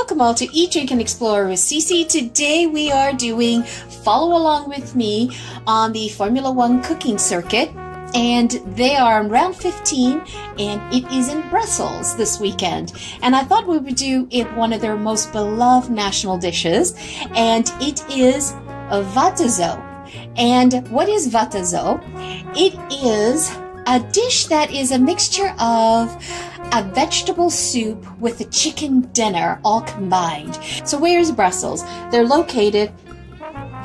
Welcome all to Eat, Drink, and Explore with CC. Today we are doing Follow Along with Me on the Formula One cooking circuit. And they are in round 15 and it is in Brussels this weekend. And I thought we would do it one of their most beloved national dishes. And it is a waterzooi. And what is waterzooi? It is a dish that is a mixture of a vegetable soup with a chicken dinner all combined. So where's Brussels? They're located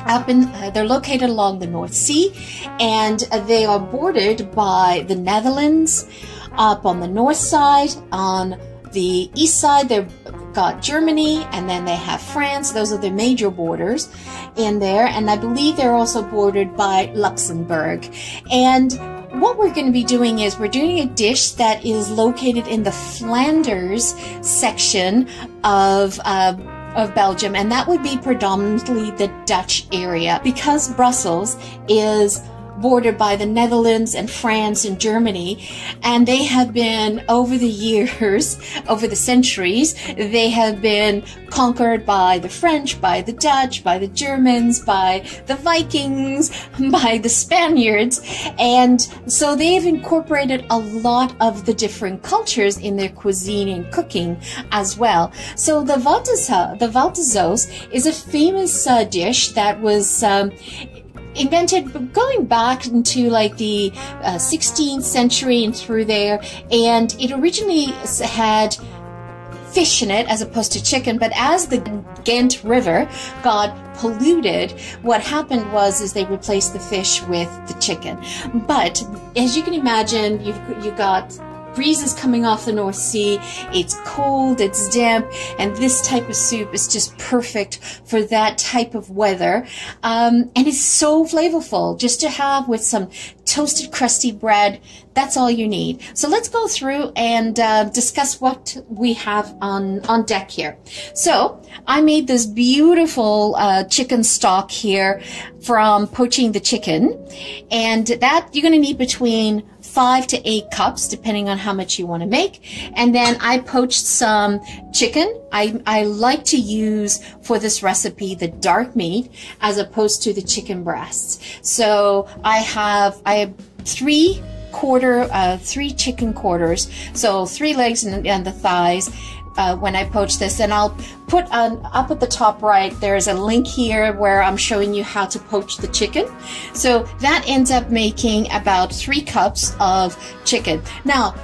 up in uh, they're located along the North Sea and they are bordered by the Netherlands up on the north side on the east side they've got Germany and then they have France those are the major borders in there and I believe they're also bordered by Luxembourg and what we're going to be doing is we're doing a dish that is located in the Flanders section of uh, of Belgium, and that would be predominantly the Dutch area. Because Brussels is bordered by the Netherlands and France and Germany. And they have been, over the years, over the centuries, they have been conquered by the French, by the Dutch, by the Germans, by the Vikings, by the Spaniards. And so they've incorporated a lot of the different cultures in their cuisine and cooking as well. So the Valteza, the Valtezos is a famous uh, dish that was um, invented going back into like the uh, 16th century and through there. And it originally had fish in it as opposed to chicken. But as the Ghent River got polluted, what happened was is they replaced the fish with the chicken. But as you can imagine, you've you got breezes coming off the North Sea. It's cold, it's damp, and this type of soup is just perfect for that type of weather. Um, and it's so flavorful just to have with some toasted crusty bread. That's all you need. So let's go through and uh, discuss what we have on, on deck here. So I made this beautiful uh, chicken stock here from poaching the chicken. And that you're going to need between five to eight cups, depending on how much you want to make. And then I poached some chicken. I, I like to use for this recipe the dark meat as opposed to the chicken breasts. So I have, I have three quarter, uh, three chicken quarters. So three legs and, and the thighs uh, when I poach this. And I'll put on up at the top right, there's a link here where I'm showing you how to poach the chicken. So that ends up making about three cups of chicken. Now,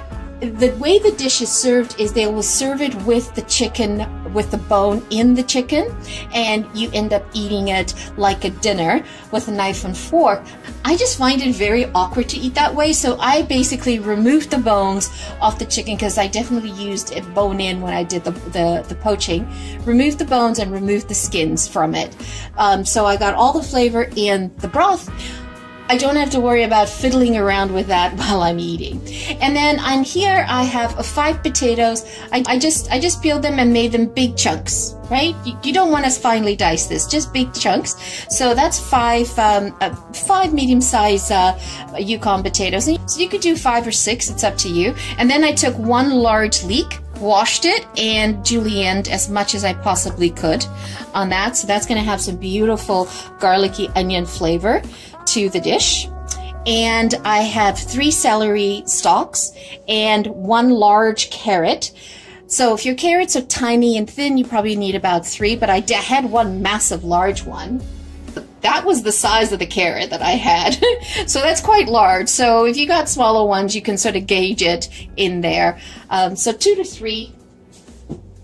the way the dish is served is they will serve it with the chicken with the bone in the chicken and you end up eating it like a dinner with a knife and fork. I just find it very awkward to eat that way so I basically removed the bones off the chicken because I definitely used it bone in when I did the, the, the poaching. Removed the bones and removed the skins from it. Um, so I got all the flavor in the broth. I don't have to worry about fiddling around with that while I'm eating. And then on here I have five potatoes. I, I just I just peeled them and made them big chunks, right? You, you don't want to finely dice this, just big chunks. So that's five um, uh, five medium-sized uh, Yukon potatoes. So you could do five or six, it's up to you. And then I took one large leek washed it and julienned as much as I possibly could on that. So that's going to have some beautiful garlicky onion flavor to the dish. And I have three celery stalks and one large carrot. So if your carrots are tiny and thin, you probably need about three, but I had one massive large one. That was the size of the carrot that I had. so that's quite large. So if you got smaller ones, you can sort of gauge it in there. Um, so two to three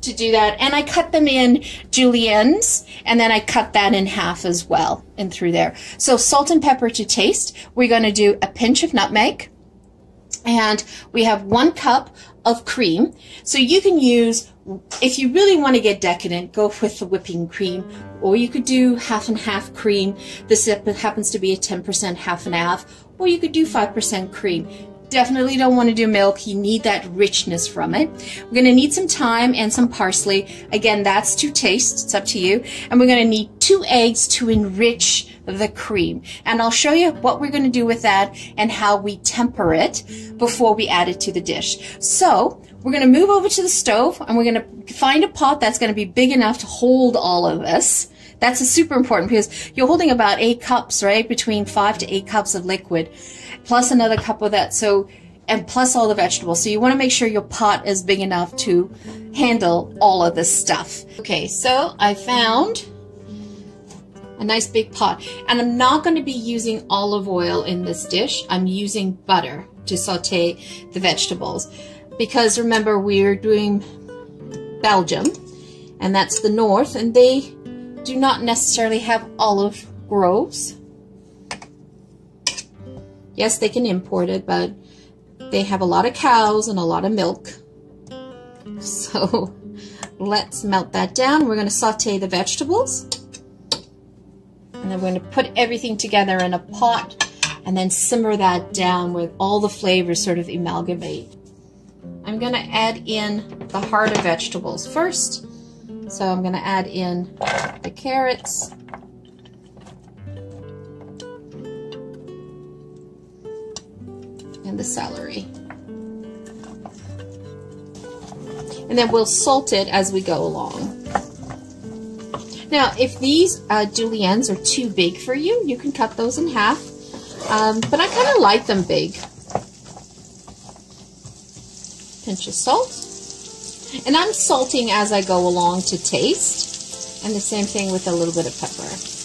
to do that. And I cut them in juliennes and then I cut that in half as well and through there. So salt and pepper to taste. We're going to do a pinch of nutmeg and we have one cup of cream. So you can use, if you really want to get decadent, go with the whipping cream, or you could do half and half cream. This happens to be a 10% half and half, or you could do 5% cream. Definitely don't want to do milk. You need that richness from it. We're going to need some thyme and some parsley. Again, that's to taste. It's up to you. And we're going to need two eggs to enrich the cream. And I'll show you what we're going to do with that and how we temper it before we add it to the dish. So we're going to move over to the stove and we're going to find a pot that's going to be big enough to hold all of this. That's super important because you're holding about eight cups, right? Between five to eight cups of liquid, plus another cup of that. So, and plus all the vegetables. So you want to make sure your pot is big enough to handle all of this stuff. Okay, so I found a nice big pot. And I'm not going to be using olive oil in this dish. I'm using butter to saute the vegetables. Because remember, we're doing Belgium, and that's the north, and they do not necessarily have olive groves. Yes, they can import it, but they have a lot of cows and a lot of milk. So let's melt that down. We're going to saute the vegetables. And then we're going to put everything together in a pot and then simmer that down with all the flavors sort of amalgamate. I'm going to add in the harder vegetables first. So I'm going to add in the carrots. And the celery. And then we'll salt it as we go along. Now, if these uh, juliennes are too big for you, you can cut those in half. Um, but I kind of like them big. Pinch of salt. And I'm salting as I go along to taste. And the same thing with a little bit of pepper.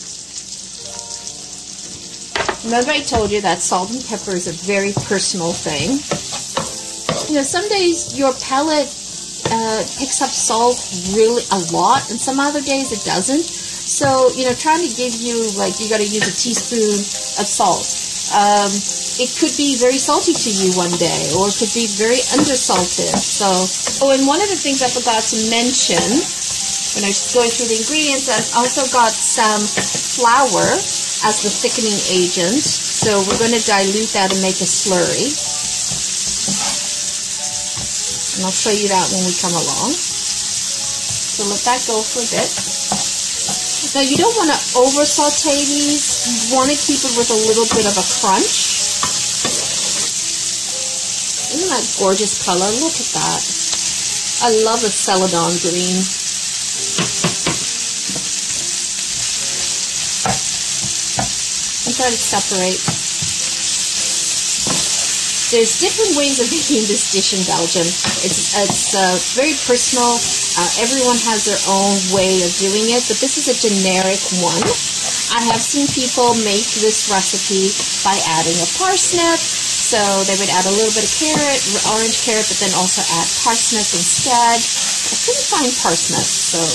Remember I told you that salt and pepper is a very personal thing. You know, some days your palate uh, picks up salt really a lot, and some other days it doesn't. So, you know, trying to give you, like, you got to use a teaspoon of salt. Um, it could be very salty to you one day, or it could be very undersalted. So, oh, and one of the things I forgot to mention when I was going through the ingredients, I've also got some flour as the thickening agent. So we're going to dilute that and make a slurry. And I'll show you that when we come along. So let that go for a bit. Now you don't want to over saute these. You want to keep it with a little bit of a crunch. Isn't that gorgeous color? Look at that. I love the celadon green. Try to separate there's different ways of making this dish in Belgium. It's, it's uh, very personal. Uh, everyone has their own way of doing it, but this is a generic one. I have seen people make this recipe by adding a parsnip. So they would add a little bit of carrot, orange carrot, but then also add parsnip instead. I couldn't find parsnip, so I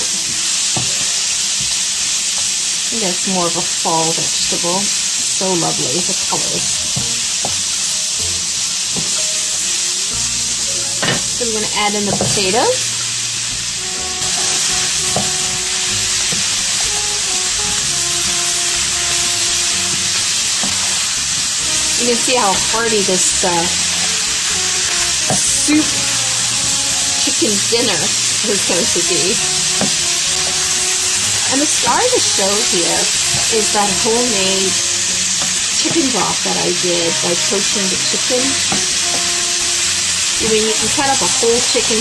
think that's more of a fall vegetable. So lovely, the colors. So we're going to add in the potatoes. You can see how hearty this uh, soup chicken dinner is going to be. And the star of the show here is that homemade chicken broth that I did by poaching the chicken I mean, you can cut up a whole chicken,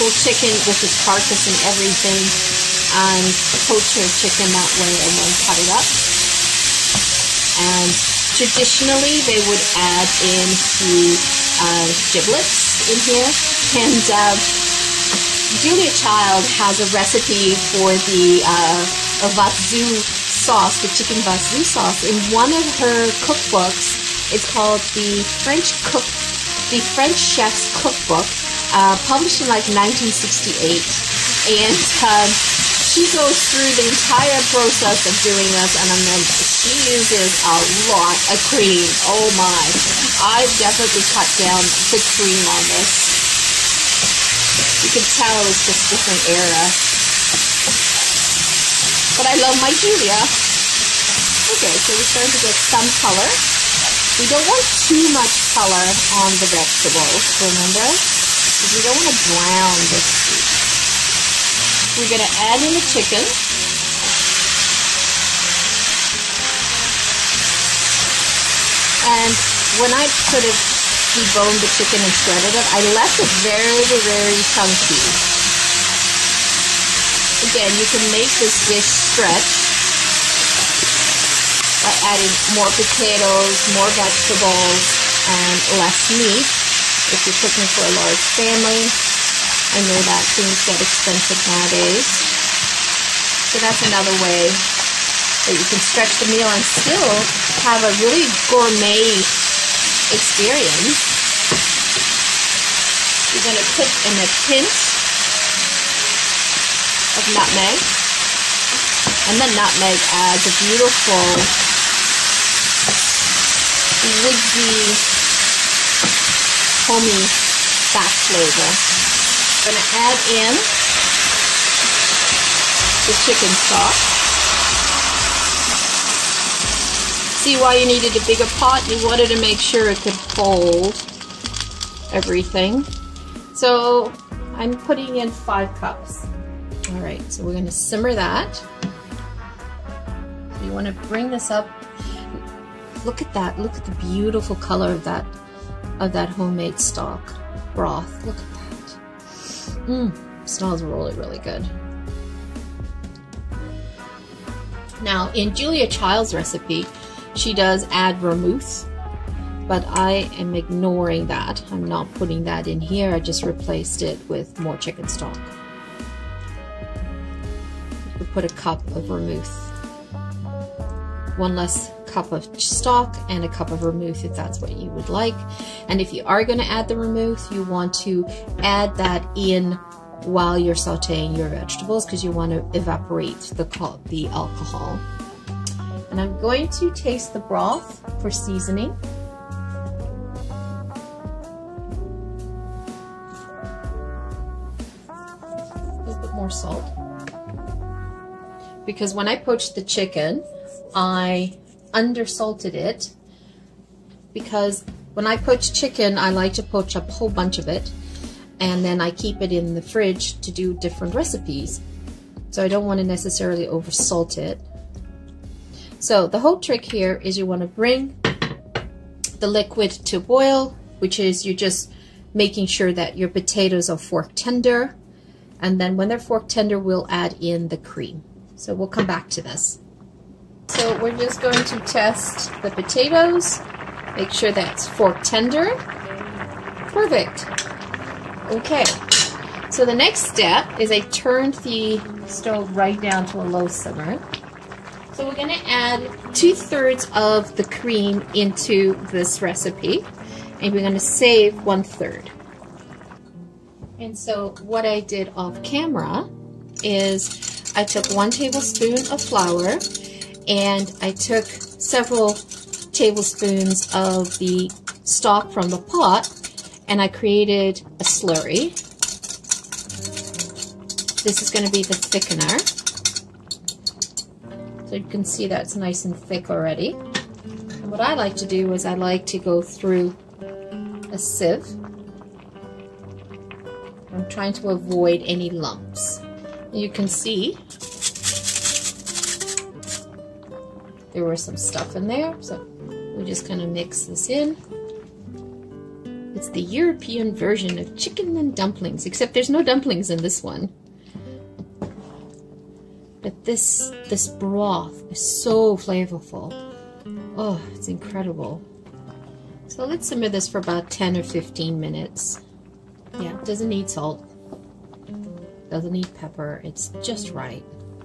whole chicken with its carcass and everything, and poach your chicken that way and then cut it up. And traditionally, they would add in the uh, giblets in here. And uh, Julia Child has a recipe for the uh, sauce, the chicken Vatsu sauce, in one of her cookbooks. It's called the French Cook the French Chef's Cookbook, uh, published in like 1968. And um, she goes through the entire process of doing this, and I'm mean, she uses a lot of cream. Oh my. I've definitely cut down the cream on this. You can tell it's just different era. But I love my Julia. Okay, so we're starting to get some color. We don't want too much color on the vegetables, remember? Because we don't want to brown this soup. We're going to add in the chicken. And when I sort of deboned the chicken and shredded it. I left it very, very chunky. Again, you can make this dish stretch by adding more potatoes, more vegetables, and less meat. If you're cooking for a large family, I know that things get expensive nowadays. So that's another way that you can stretch the meal and still have a really gourmet experience. You're going to put in a pinch of nutmeg. And the nutmeg adds a beautiful, woodsy, homey back flavor. I'm going to add in the chicken stock. See why you needed a bigger pot? You wanted to make sure it could hold everything. So I'm putting in five cups. All right, so we're gonna simmer that. You wanna bring this up. Look at that, look at the beautiful color of that, of that homemade stock broth. Look at that. Mmm, smells really, really good. Now, in Julia Child's recipe, she does add vermouth, but I am ignoring that. I'm not putting that in here. I just replaced it with more chicken stock. Put a cup of vermouth. One less cup of stock and a cup of vermouth if that's what you would like. And if you are going to add the vermouth, you want to add that in while you're sauteing your vegetables because you want to evaporate the, the alcohol. And I'm going to taste the broth for seasoning. A little bit more salt. Because when I poached the chicken, I undersalted it because when I poach chicken, I like to poach a whole bunch of it and then I keep it in the fridge to do different recipes. So I don't want to necessarily oversalt it. So the whole trick here is you want to bring the liquid to boil, which is you're just making sure that your potatoes are fork tender. And then when they're fork tender, we'll add in the cream. So we'll come back to this. So we're just going to test the potatoes, make sure that's fork tender. Perfect. Okay, so the next step is I turned the stove right down to a low simmer. So we're going to add two-thirds of the cream into this recipe, and we're going to save one-third. And so what I did off camera is I took one tablespoon of flour, and I took several tablespoons of the stock from the pot, and I created a slurry. This is going to be the thickener. So you can see that's nice and thick already. And what I like to do is I like to go through a sieve. I'm trying to avoid any lumps. You can see there was some stuff in there, so we just kind of mix this in. It's the European version of chicken and dumplings, except there's no dumplings in this one. But this this broth is so flavorful. Oh, it's incredible. So let's simmer this for about 10 or 15 minutes. Yeah, doesn't need salt. Doesn't need pepper. It's just right.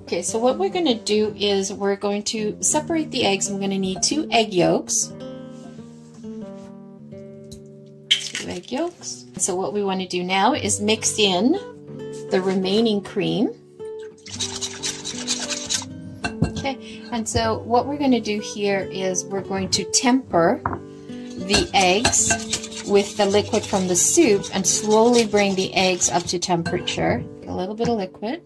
Okay, so what we're going to do is we're going to separate the eggs. We're going to need two egg yolks. Two egg yolks. So what we want to do now is mix in the remaining cream. Okay, and so what we're going to do here is we're going to temper the eggs with the liquid from the soup and slowly bring the eggs up to temperature. A little bit of liquid,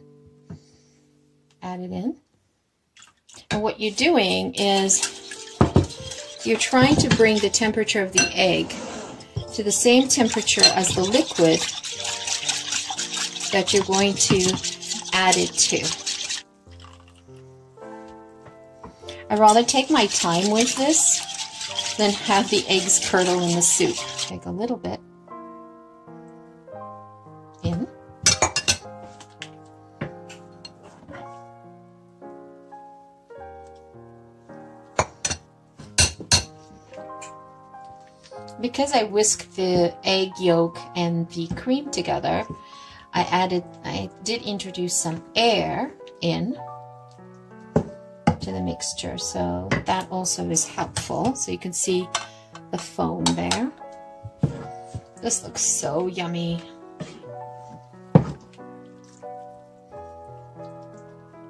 add it in. And what you're doing is you're trying to bring the temperature of the egg to the same temperature as the liquid that you're going to add it to. I'd rather take my time with this than have the eggs curdle in the soup. take a little bit Because I whisked the egg yolk and the cream together, I added, I did introduce some air in to the mixture. So that also is helpful. So you can see the foam there. This looks so yummy.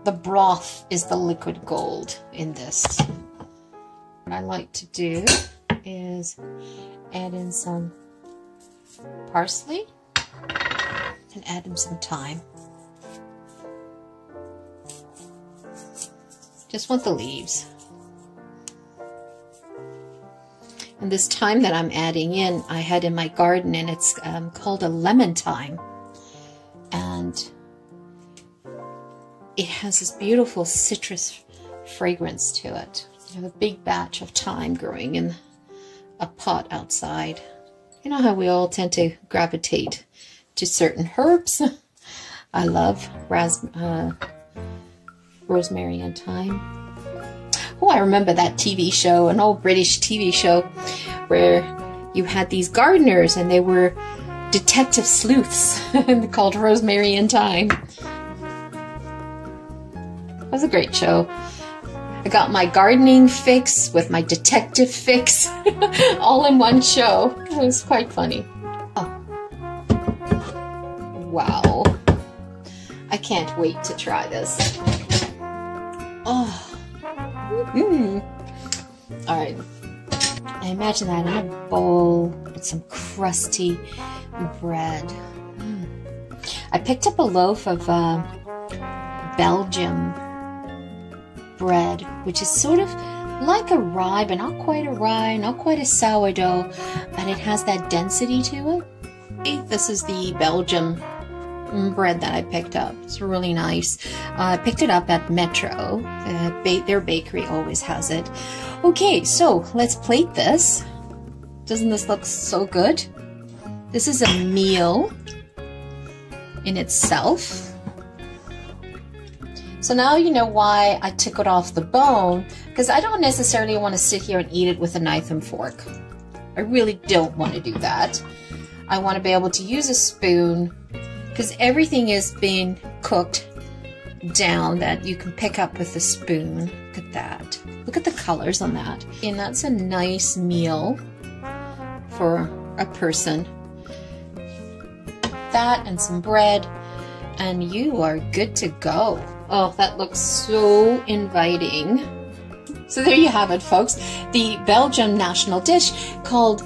The broth is the liquid gold in this. What I like to do is add in some parsley and add in some thyme. Just want the leaves. And this thyme that I'm adding in, I had in my garden, and it's um, called a lemon thyme. And it has this beautiful citrus fragrance to it. I have a big batch of thyme growing in a pot outside. You know how we all tend to gravitate to certain herbs? I love ras uh, rosemary and thyme. Oh, I remember that TV show, an old British TV show, where you had these gardeners and they were detective sleuths called Rosemary and Thyme. It was a great show. I got my gardening fix with my detective fix all in one show. It was quite funny. Oh. Wow. I can't wait to try this. Oh. Mmm. All right. I imagine that in a bowl with some crusty bread. Mm. I picked up a loaf of uh, Belgium bread, which is sort of like a rye, but not quite a rye, not quite a sourdough, but it has that density to it. This is the Belgium bread that I picked up. It's really nice. Uh, I picked it up at Metro. Uh, ba their bakery always has it. Okay, so let's plate this. Doesn't this look so good? This is a meal in itself. So now you know why I took it off the bone, because I don't necessarily want to sit here and eat it with a knife and fork. I really don't want to do that. I want to be able to use a spoon because everything is being cooked down that you can pick up with a spoon. Look at that. Look at the colors on that. And that's a nice meal for a person. That and some bread and you are good to go. Oh, that looks so inviting. So there you have it, folks. The Belgium national dish called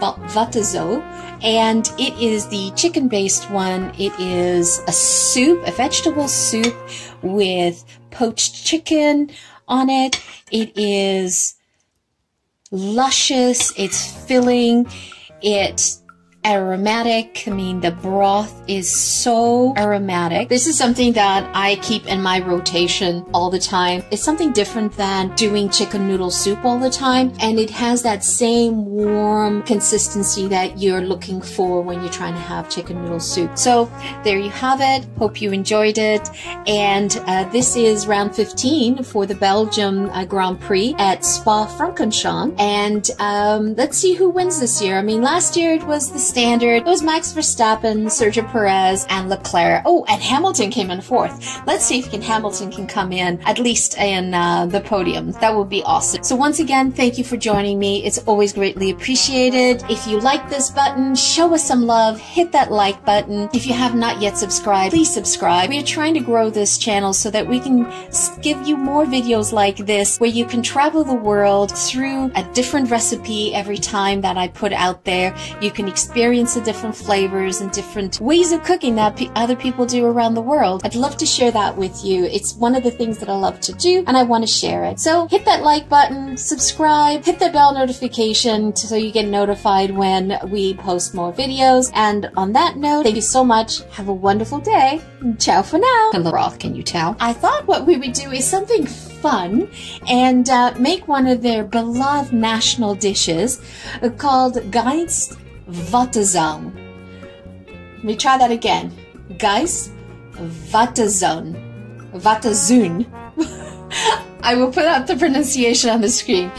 waterzooi and it is the chicken based one. It is a soup, a vegetable soup with poached chicken on it. It is luscious, it's filling, it aromatic. I mean, the broth is so aromatic. This is something that I keep in my rotation all the time. It's something different than doing chicken noodle soup all the time. And it has that same warm consistency that you're looking for when you're trying to have chicken noodle soup. So there you have it. Hope you enjoyed it. And uh, this is round 15 for the Belgium uh, Grand Prix at Spa-Francorchamps. And um, let's see who wins this year. I mean, last year it was the standard. It was Max Verstappen, Sergio Perez, and Leclerc. Oh, and Hamilton came in fourth. Let's see if can, Hamilton can come in at least in uh, the podium. That would be awesome. So once again, thank you for joining me. It's always greatly appreciated. If you like this button, show us some love. Hit that like button. If you have not yet subscribed, please subscribe. We are trying to grow this channel so that we can give you more videos like this where you can travel the world through a different recipe every time that I put out there. You can experience experience the different flavors and different ways of cooking that other people do around the world. I'd love to share that with you. It's one of the things that I love to do and I want to share it. So hit that like button, subscribe, hit the bell notification so you get notified when we post more videos. And on that note, thank you so much. Have a wonderful day. Ciao for now. And broth, can you tell? I thought what we would do is something fun and uh, make one of their beloved national dishes called Geist Vattezalm. Let me try that again. Guys, Vattezalm. Vattezun. I will put out the pronunciation on the screen.